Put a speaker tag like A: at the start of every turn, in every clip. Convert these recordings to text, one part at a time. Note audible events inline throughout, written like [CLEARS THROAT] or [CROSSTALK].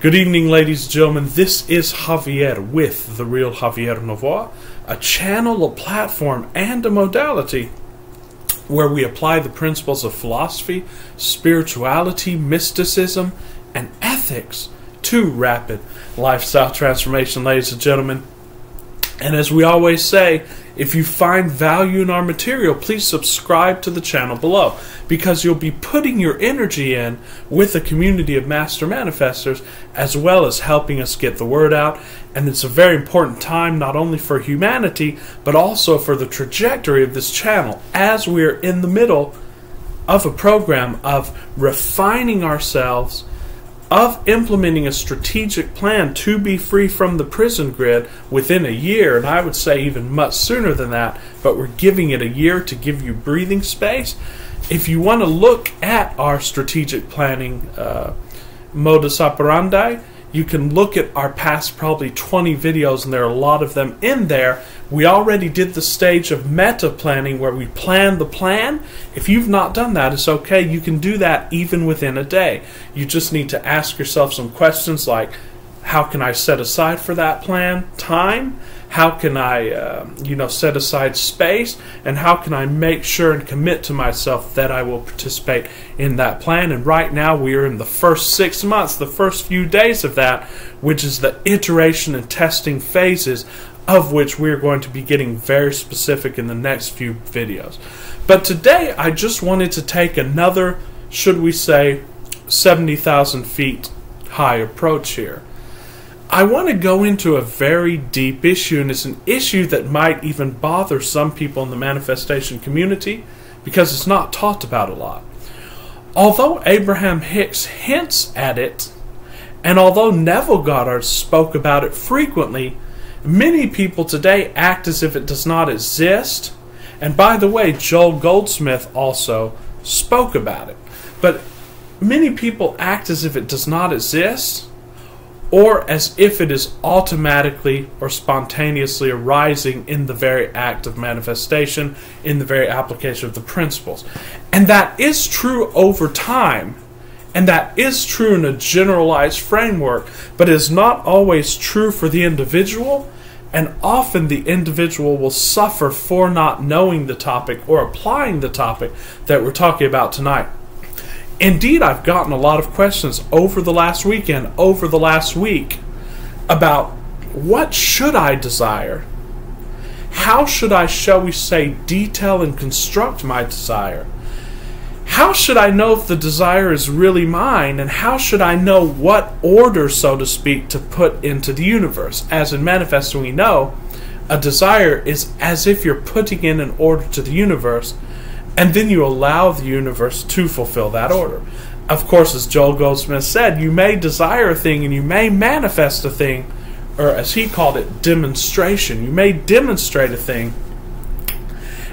A: Good evening, ladies and gentlemen. This is Javier with The Real Javier Novoa, a channel, a platform, and a modality where we apply the principles of philosophy, spirituality, mysticism, and ethics to rapid lifestyle transformation, ladies and gentlemen. And as we always say, if you find value in our material, please subscribe to the channel below because you'll be putting your energy in with the community of master manifestors as well as helping us get the word out. And it's a very important time not only for humanity but also for the trajectory of this channel as we're in the middle of a program of refining ourselves of implementing a strategic plan to be free from the prison grid within a year, and I would say even much sooner than that, but we're giving it a year to give you breathing space. If you want to look at our strategic planning uh, modus operandi, you can look at our past probably 20 videos, and there are a lot of them in there. We already did the stage of meta planning where we plan the plan. If you've not done that, it's okay. You can do that even within a day. You just need to ask yourself some questions like how can I set aside for that plan time? How can I, uh, you know, set aside space? And how can I make sure and commit to myself that I will participate in that plan? And right now we are in the first six months, the first few days of that, which is the iteration and testing phases of which we are going to be getting very specific in the next few videos. But today I just wanted to take another, should we say, 70,000 feet high approach here. I want to go into a very deep issue, and it's an issue that might even bother some people in the manifestation community because it's not talked about a lot. Although Abraham Hicks hints at it, and although Neville Goddard spoke about it frequently, many people today act as if it does not exist. And by the way, Joel Goldsmith also spoke about it. But many people act as if it does not exist or as if it is automatically or spontaneously arising in the very act of manifestation, in the very application of the principles. And that is true over time, and that is true in a generalized framework, but is not always true for the individual. And often the individual will suffer for not knowing the topic or applying the topic that we're talking about tonight. Indeed, I've gotten a lot of questions over the last weekend, over the last week, about what should I desire? How should I, shall we say, detail and construct my desire? How should I know if the desire is really mine? And how should I know what order, so to speak, to put into the universe? As in Manifesting, we know a desire is as if you're putting in an order to the universe and then you allow the universe to fulfill that order. Of course, as Joel Goldsmith said, you may desire a thing and you may manifest a thing, or as he called it, demonstration. You may demonstrate a thing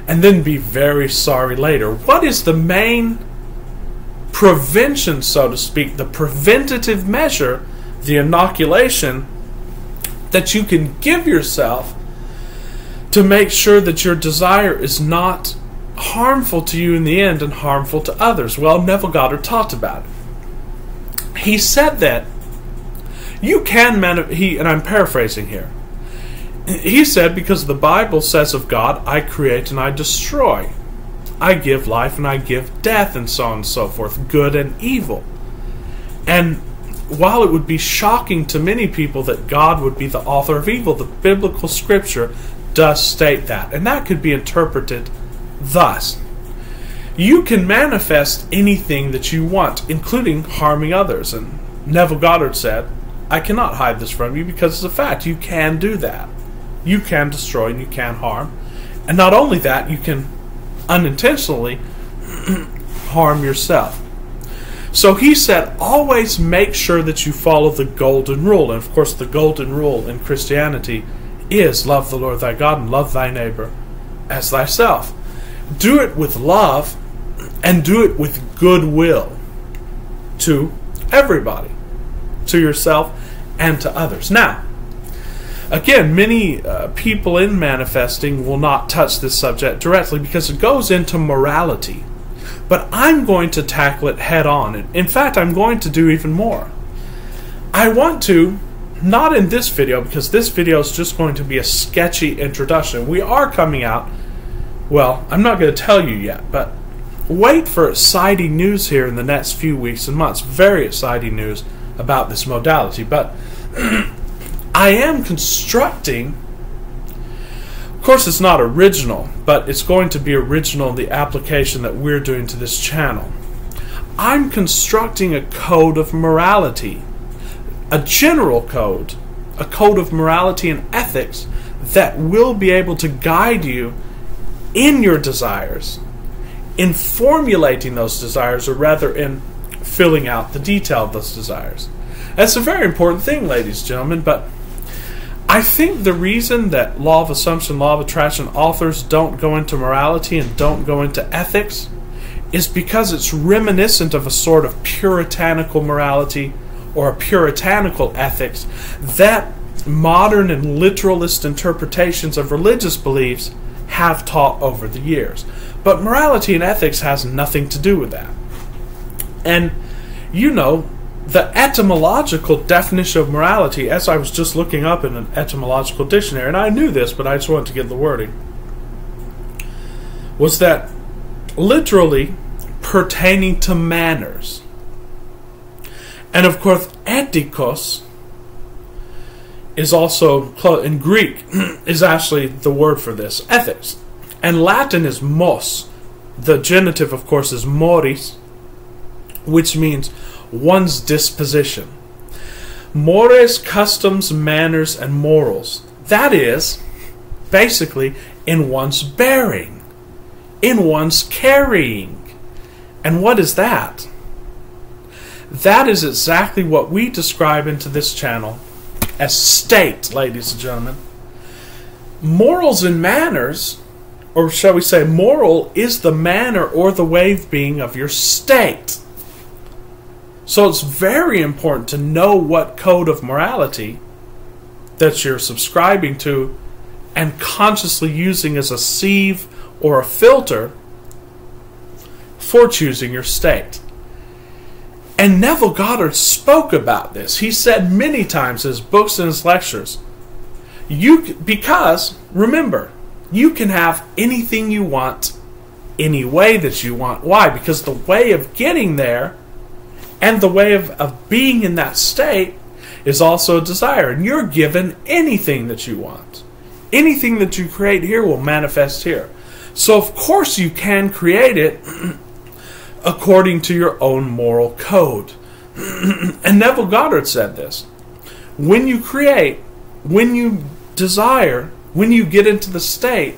A: and then be very sorry later. What is the main prevention, so to speak, the preventative measure, the inoculation that you can give yourself to make sure that your desire is not harmful to you in the end and harmful to others. Well, Neville Goddard talked about it. He said that you can manif- he and I'm paraphrasing here. He said because the Bible says of God, I create and I destroy. I give life and I give death and so on and so forth, good and evil. And while it would be shocking to many people that God would be the author of evil, the biblical scripture does state that. And that could be interpreted Thus, you can manifest anything that you want, including harming others. And Neville Goddard said, I cannot hide this from you because it's a fact. You can do that. You can destroy and you can harm. And not only that, you can unintentionally [CLEARS THROAT] harm yourself. So he said, always make sure that you follow the golden rule. And of course, the golden rule in Christianity is love the Lord thy God and love thy neighbor as thyself do it with love and do it with goodwill to everybody, to yourself and to others. Now, again, many uh, people in manifesting will not touch this subject directly because it goes into morality. But I'm going to tackle it head on. In fact, I'm going to do even more. I want to, not in this video, because this video is just going to be a sketchy introduction. We are coming out, well, I'm not going to tell you yet, but wait for exciting news here in the next few weeks and months. Very exciting news about this modality. But [CLEARS THROAT] I am constructing Of course, it's not original, but it's going to be original in the application that we're doing to this channel. I'm constructing a code of morality, a general code, a code of morality and ethics that will be able to guide you in your desires, in formulating those desires, or rather in filling out the detail of those desires. That's a very important thing, ladies and gentlemen, but I think the reason that law of assumption, law of attraction authors don't go into morality and don't go into ethics is because it's reminiscent of a sort of puritanical morality or a puritanical ethics that modern and literalist interpretations of religious beliefs have taught over the years. But morality and ethics has nothing to do with that. And you know, the etymological definition of morality, as I was just looking up in an etymological dictionary, and I knew this, but I just wanted to get the wording, was that literally pertaining to manners. And of course, ethikos is also, in Greek, [CLEARS THROAT] is actually the word for this, ethics. And Latin is mos. The genitive, of course, is moris, which means one's disposition. Mores, customs, manners, and morals. That is, basically, in one's bearing, in one's carrying. And what is that? That is exactly what we describe into this channel as state, ladies and gentlemen. Morals and manners, or shall we say, moral is the manner or the way of being of your state. So it's very important to know what code of morality that you're subscribing to and consciously using as a sieve or a filter for choosing your state. And Neville Goddard spoke about this. He said many times in his books and his lectures, you because remember, you can have anything you want any way that you want. Why? Because the way of getting there and the way of, of being in that state is also a desire. And you're given anything that you want. Anything that you create here will manifest here. So, of course, you can create it [CLEARS THROAT] according to your own moral code. [CLEARS THROAT] and Neville Goddard said this when you create, when you desire, when you get into the state,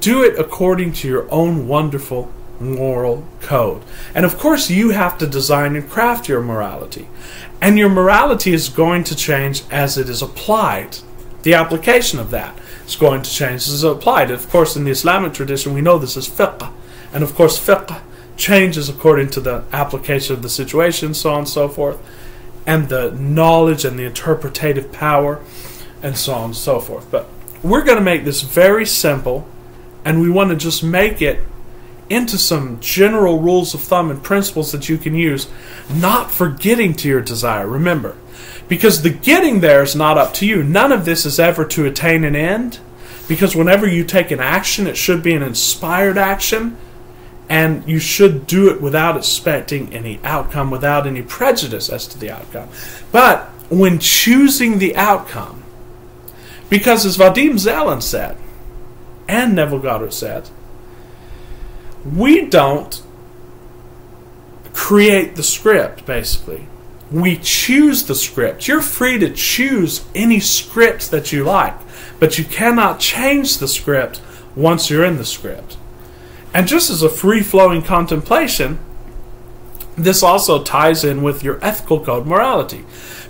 A: do it according to your own wonderful moral code. And of course, you have to design and craft your morality. And your morality is going to change as it is applied. The application of that is going to change as it is applied. Of course, in the Islamic tradition, we know this is fiqh. And of course, fiqh changes according to the application of the situation, so on and so forth, and the knowledge and the interpretative power, and so on and so forth. But we're going to make this very simple, and we want to just make it into some general rules of thumb and principles that you can use, not for getting to your desire. Remember, because the getting there is not up to you. None of this is ever to attain an end, because whenever you take an action, it should be an inspired action, and you should do it without expecting any outcome, without any prejudice as to the outcome. But when choosing the outcome, because as Vadim Zeland said, and Neville Goddard said, we don't create the script, basically. We choose the script. You're free to choose any script that you like, but you cannot change the script once you're in the script. And just as a free flowing contemplation, this also ties in with your ethical code morality.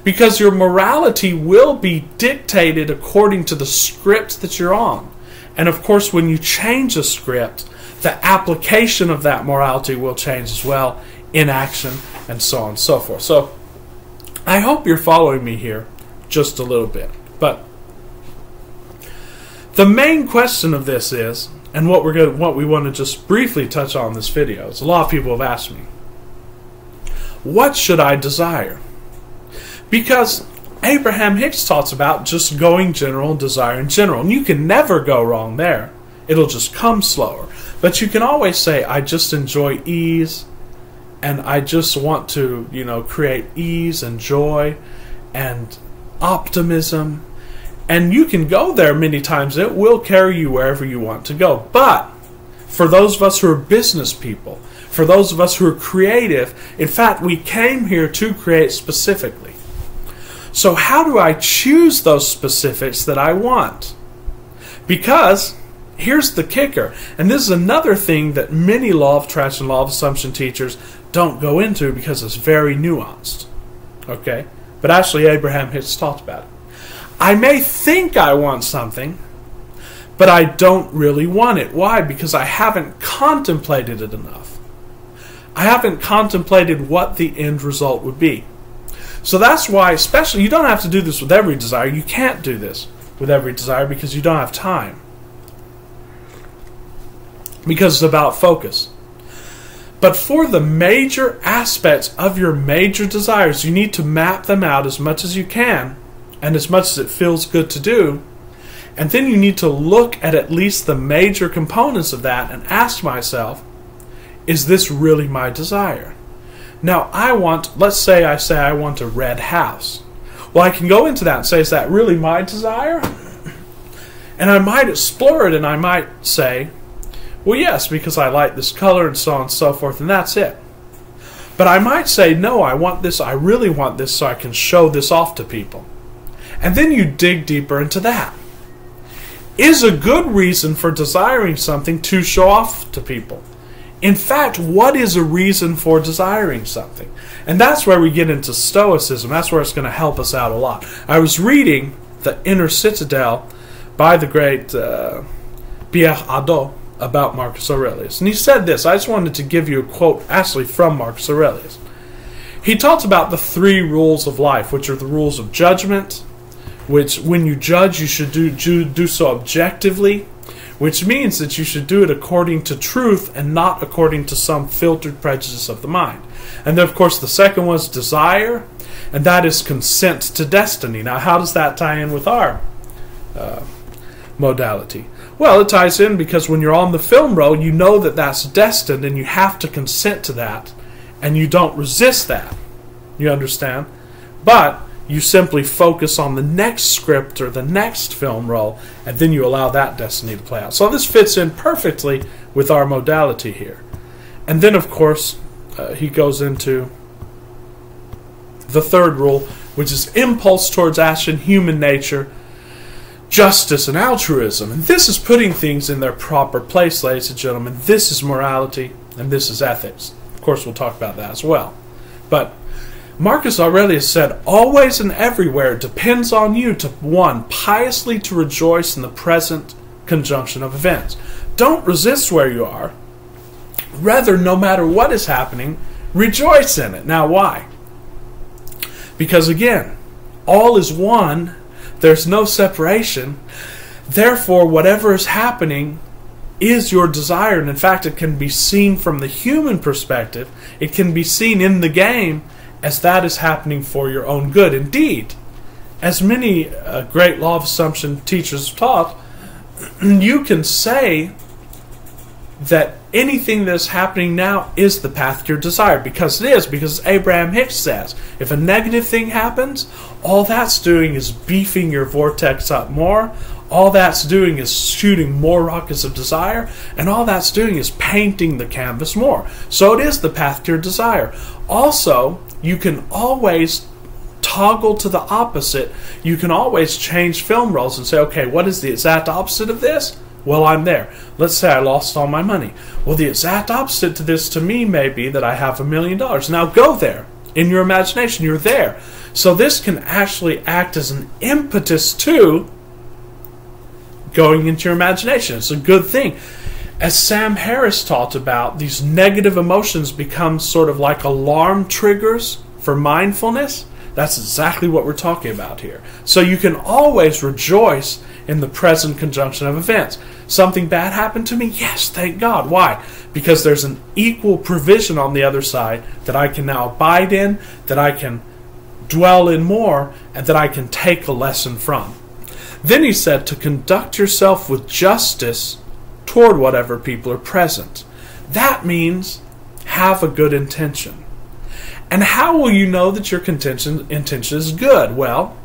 A: Because your morality will be dictated according to the script that you're on. And of course, when you change a script, the application of that morality will change as well in action and so on and so forth. So I hope you're following me here just a little bit. But the main question of this is, and what we're going what we want to just briefly touch on this video is a lot of people have asked me, what should I desire? Because Abraham Hicks talks about just going general and desire in general. And you can never go wrong there. It'll just come slower. But you can always say, I just enjoy ease and I just want to, you know, create ease and joy and optimism. And you can go there many times. It will carry you wherever you want to go. But for those of us who are business people, for those of us who are creative, in fact, we came here to create specifically. So, how do I choose those specifics that I want? Because here's the kicker, and this is another thing that many law of attraction, law of assumption teachers don't go into because it's very nuanced. Okay? But actually, Abraham Hicks talked about it. I may think I want something, but I don't really want it. Why? Because I haven't contemplated it enough. I haven't contemplated what the end result would be. So that's why, especially, you don't have to do this with every desire. You can't do this with every desire because you don't have time. Because it's about focus. But for the major aspects of your major desires, you need to map them out as much as you can and as much as it feels good to do. And then you need to look at at least the major components of that and ask myself, is this really my desire? Now, I want, let's say I say I want a red house. Well, I can go into that and say, is that really my desire? [LAUGHS] And I might explore it and I might say, well, yes, because I like this color and so on and so forth, and that's it. But I might say, no, I want this, I really want this so I can show this off to people. And then you dig deeper into that. Is a good reason for desiring something to show off to people? In fact, what is a reason for desiring something? And that's where we get into Stoicism. That's where it's going to help us out a lot. I was reading The Inner Citadel by the great uh, Pierre Hadot about Marcus Aurelius. And he said this. I just wanted to give you a quote actually from Marcus Aurelius. He talks about the three rules of life, which are the rules of judgment, which when you judge, you should do, do, do so objectively which means that you should do it according to truth and not according to some filtered prejudice of the mind. And then, of course, the second one is desire, and that is consent to destiny. Now, how does that tie in with our uh, modality? Well, it ties in because when you're on the film roll, you know that that's destined and you have to consent to that, and you don't resist that. You understand? But you simply focus on the next script or the next film role, and then you allow that destiny to play out. So this fits in perfectly with our modality here. And then, of course, uh, he goes into the third rule, which is impulse towards action, human nature, justice, and altruism. And this is putting things in their proper place, ladies and gentlemen. This is morality, and this is ethics. Of course, we'll talk about that as well. But Marcus Aurelius said, Always and everywhere depends on you to, one, piously to rejoice in the present conjunction of events. Don't resist where you are. Rather, no matter what is happening, rejoice in it. Now, why? Because again, all is one, there's no separation. Therefore, whatever is happening is your desire. And in fact, it can be seen from the human perspective, it can be seen in the game as that is happening for your own good. Indeed, as many uh, great law of assumption teachers have taught, [CLEARS THROAT] you can say that anything that's happening now is the path to your desire because it is because Abraham Hicks says if a negative thing happens all that's doing is beefing your vortex up more. All that's doing is shooting more rockets of desire and all that's doing is painting the canvas more. So it is the path to your desire. Also you can always toggle to the opposite. You can always change film rolls and say, okay, what is the exact opposite of this? Well, I'm there. Let's say I lost all my money. Well, the exact opposite to this to me may be that I have a million dollars. Now go there. In your imagination, you're there. So this can actually act as an impetus to going into your imagination. It's a good thing as Sam Harris talked about, these negative emotions become sort of like alarm triggers for mindfulness. That's exactly what we're talking about here. So you can always rejoice in the present conjunction of events. Something bad happened to me? Yes, thank God. Why? Because there's an equal provision on the other side that I can now abide in, that I can dwell in more, and that I can take a lesson from. Then he said to conduct yourself with justice toward whatever people are present. That means have a good intention. And how will you know that your intention, intention is good? Well,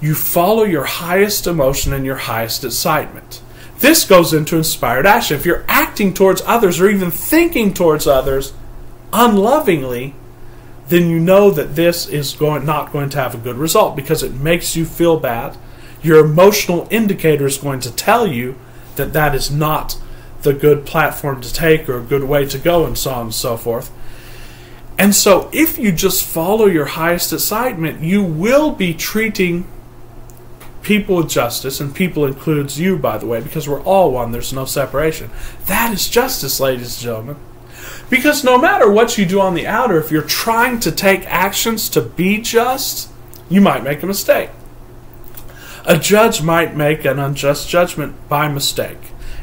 A: you follow your highest emotion and your highest excitement. This goes into inspired action. If you're acting towards others or even thinking towards others unlovingly, then you know that this is going not going to have a good result because it makes you feel bad. Your emotional indicator is going to tell you that that is not the good platform to take or a good way to go and so on and so forth. And so if you just follow your highest excitement, you will be treating people with justice, and people includes you, by the way, because we're all one, there's no separation. That is justice, ladies and gentlemen. Because no matter what you do on the outer, if you're trying to take actions to be just, you might make a mistake. A judge might make an unjust judgment by mistake.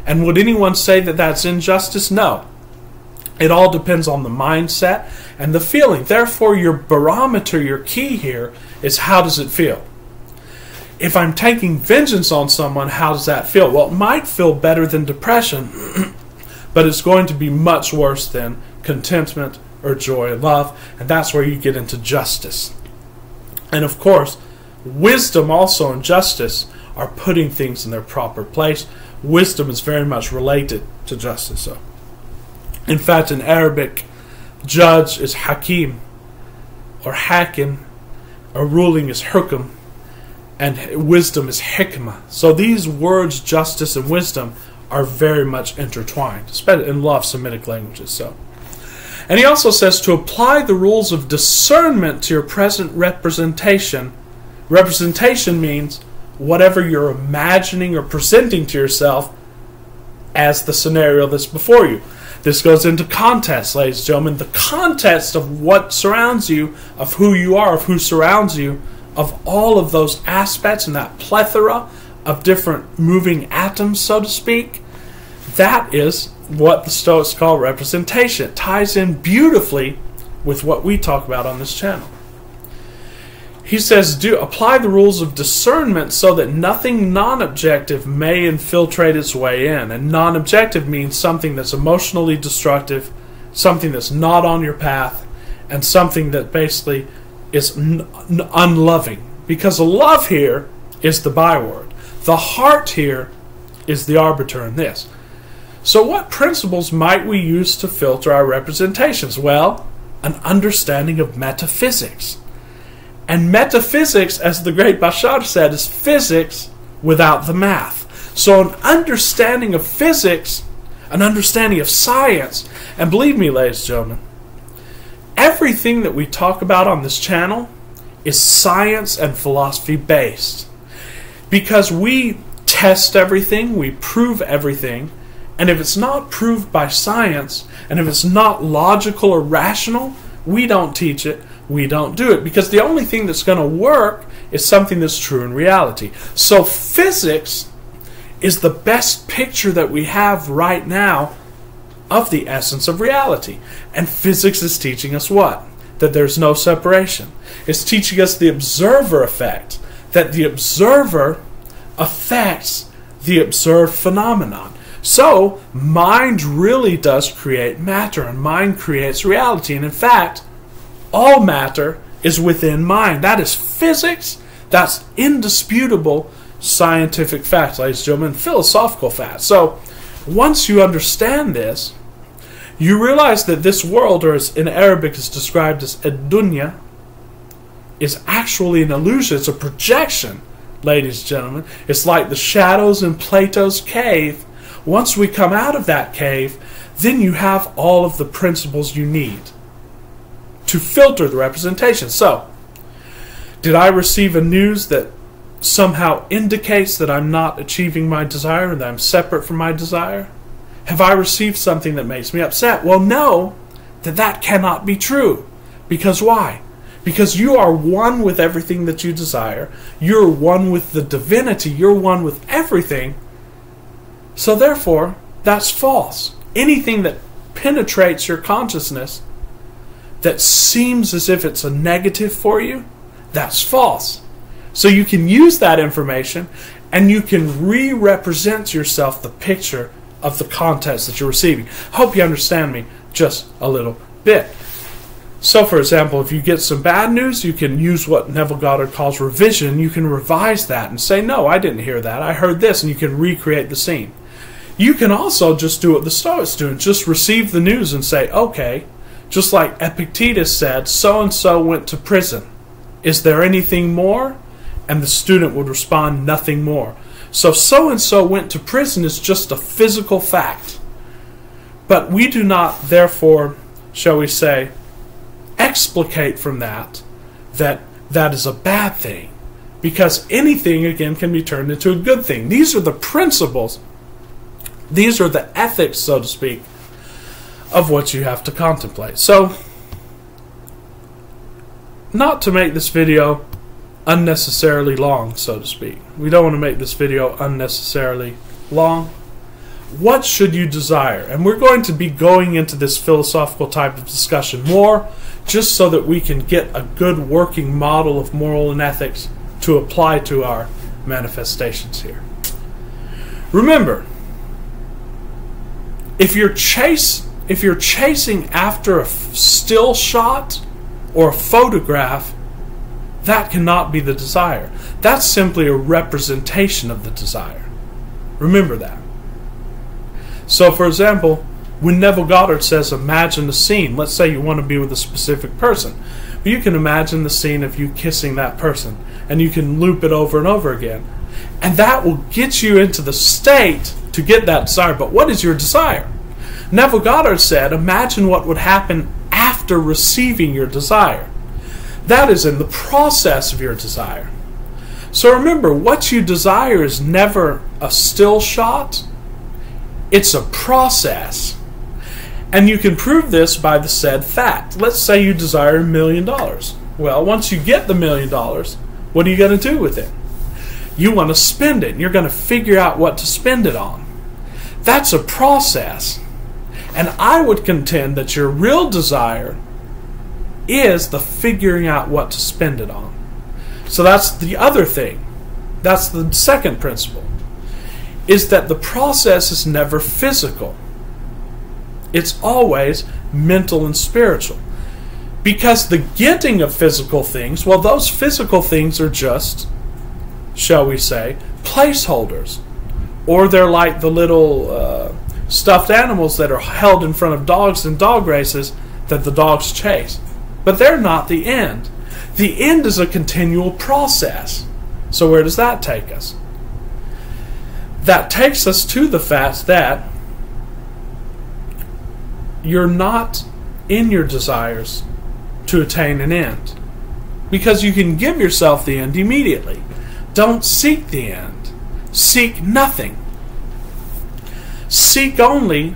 A: And would anyone say that that's injustice? No. It all depends on the mindset and the feeling. Therefore, your barometer, your key here, is how does it feel? if I'm taking vengeance on someone, how does that feel? Well, it might feel better than depression, [CLEARS THROAT] but it's going to be much worse than contentment or joy and love, and that's where you get into justice. And of course, wisdom also and justice are putting things in their proper place. Wisdom is very much related to justice. So, in fact, in Arabic, judge is hakim or hakim, or ruling is hukm, and wisdom is hikmah. So these words, justice and wisdom, are very much intertwined, especially in a lot of Semitic languages. So, and he also says to apply the rules of discernment to your present representation. Representation means whatever you're imagining or presenting to yourself as the scenario that's before you. This goes into context, ladies and gentlemen. The context of what surrounds you, of who you are, of who surrounds you, of all of those aspects and that plethora of different moving atoms, so to speak, that is what the Stoics call representation. It ties in beautifully with what we talk about on this channel. He says, do apply the rules of discernment so that nothing non-objective may infiltrate its way in. And non-objective means something that's emotionally destructive, something that's not on your path, and something that basically is n- n- unloving because love here is the byword. The heart here is the arbiter in this. So, what principles might we use to filter our representations? Well, an understanding of metaphysics. And metaphysics, as the great Bashar said, is physics without the math. So, an understanding of physics, an understanding of science, and believe me, ladies and gentlemen, everything that we talk about on this channel is science and philosophy based. Because we test everything, we prove everything, and if it's not proved by science, and if it's not logical or rational, we don't teach it, we don't do it. Because the only thing that's going to work is something that's true in reality. So physics is the best picture that we have right now of the essence of reality. And physics is teaching us what? That there's no separation. It's teaching us the observer effect, that the observer affects the observed phenomenon. So, mind really does create matter, and mind creates reality. And in fact, all matter is within mind. That is physics. That's indisputable scientific fact, ladies and gentlemen, philosophical fact. So, once you understand this, you realize that this world, or in Arabic is described as dunya, is actually an illusion. It's a projection, ladies and gentlemen. It's like the shadows in Plato's cave. Once we come out of that cave, then you have all of the principles you need to filter the representation. So, did I receive a news that somehow indicates that I'm not achieving my desire and that I'm separate from my desire? Have I received something that makes me upset? Well, no, that that cannot be true. Because why? Because you are one with everything that you desire. You're one with the divinity. You're one with everything. So, therefore, that's false. Anything that penetrates your consciousness that seems as if it's a negative for you, That's false. So you can use that information and you can re represent yourself the picture of the context that you're receiving. Hope you understand me just a little bit. So, for example, if you get some bad news, you can use what Neville Goddard calls revision. You can revise that and say, No, I didn't hear that. I heard this, and you can recreate the scene. You can also just do what the Stoics do and just receive the news and say, Okay, just like Epictetus said, so and so went to prison. Is there anything more? And the student would respond, Nothing more. So, so and so went to prison is just a physical fact. But we do not, therefore, shall we say, explicate from that that that is a bad thing. Because anything, again, can be turned into a good thing. These are the principles, these are the ethics, so to speak, of what you have to contemplate. So, not to make this video unnecessarily long, so to speak. We don't want to make this video unnecessarily long. What should you desire? And we're going to be going into this philosophical type of discussion more just so that we can get a good working model of moral and ethics to apply to our manifestations here. Remember, if you're chase if you're chasing after a still shot or a photograph, that cannot be the desire. That's simply a representation of the desire. Remember that. So, for example, when Neville Goddard says, imagine the scene, let's say you want to be with a specific person. But You can imagine the scene of you kissing that person, and you can loop it over and over again. And that will get you into the state to get that desire. But what is your desire? Neville Goddard said, imagine what would happen after receiving your desire. That is in the process of your desire. So remember, what you desire is never a still shot, it's a process. And you can prove this by the said fact. Let's say you desire a million dollars. Well, once you get the million dollars, what are you going to do with it? You want to spend it. and You're going to figure out what to spend it on. That's a process. And I would contend that your real desire is the figuring out what to spend it on. So that's the other thing. That's the second principle. Is that the process is never physical. It's always mental and spiritual. Because the getting of physical things, well, those physical things are just, shall we say, placeholders. Or they're like the little uh, stuffed animals that are held in front of dogs in dog races that the dogs chase. But they're not the end. The end is a continual process. So, where does that take us? That takes us to the fact that you're not in your desires to attain an end. Because you can give yourself the end immediately. Don't seek the end, seek nothing. Seek only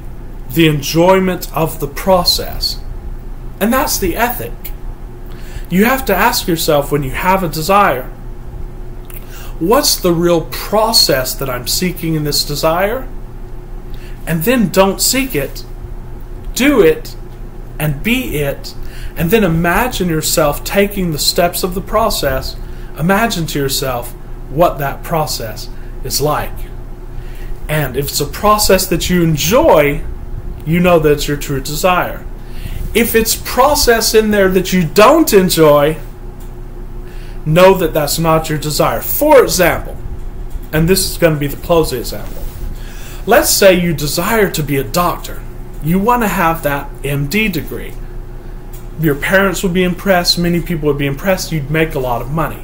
A: the enjoyment of the process. And that's the ethic. You have to ask yourself when you have a desire what's the real process that I'm seeking in this desire? And then don't seek it, do it, and be it. And then imagine yourself taking the steps of the process. Imagine to yourself what that process is like. And if it's a process that you enjoy, you know that's your true desire. If it's process in there that you don't enjoy, know that that's not your desire. For example, and this is going to be the closing example. Let's say you desire to be a doctor. You want to have that MD degree. Your parents would be impressed, many people would be impressed, you'd make a lot of money.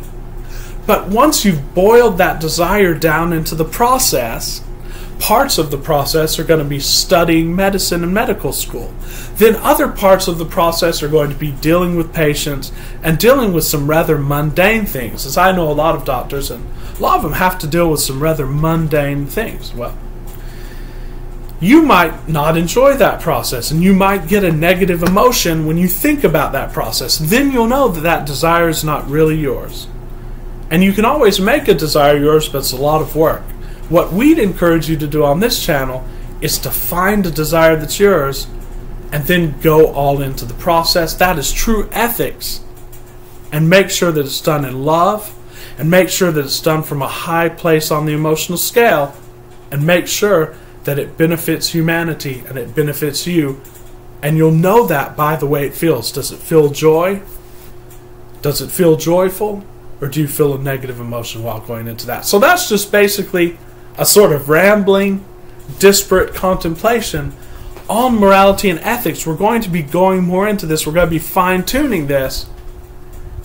A: But once you've boiled that desire down into the process, parts of the process are going to be studying medicine and medical school. Then other parts of the process are going to be dealing with patients and dealing with some rather mundane things. As I know a lot of doctors, and a lot of them have to deal with some rather mundane things. Well, you might not enjoy that process and you might get a negative emotion when you think about that process. Then you'll know that that desire is not really yours. And you can always make a desire yours, but it's a lot of work. What we'd encourage you to do on this channel is to find a desire that's yours and then go all into the process. That is true ethics and make sure that it's done in love and make sure that it's done from a high place on the emotional scale and make sure that it benefits humanity and it benefits you. And you'll know that by the way it feels. Does it feel joy? Does it feel joyful? Or do you feel a negative emotion while going into that? So that's just basically a sort of rambling, disparate contemplation on morality and ethics. We're going to be going more into this. We're going to be fine tuning this.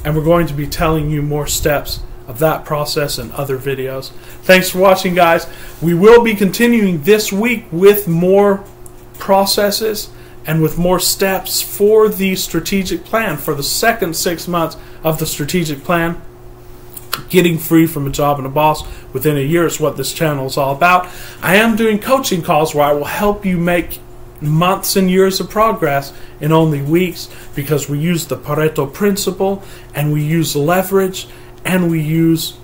A: And we're going to be telling you more steps of that process and other videos. Thanks for watching, guys. We will be continuing this week with more processes and with more steps for the strategic plan for the second six months of the strategic plan. Getting free from a job and a boss within a year is what this channel is all about. I am doing coaching calls where I will help you make months and years of progress in only weeks because we use the Pareto principle and we use leverage and we use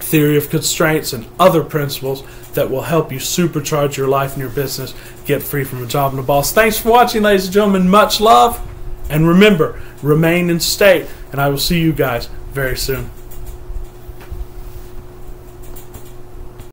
A: theory of constraints and other principles that will help you supercharge your life and your business, get free from a job and a boss. Thanks for watching, ladies and gentlemen. Much love. And remember, remain in state. And I will see you guys very soon.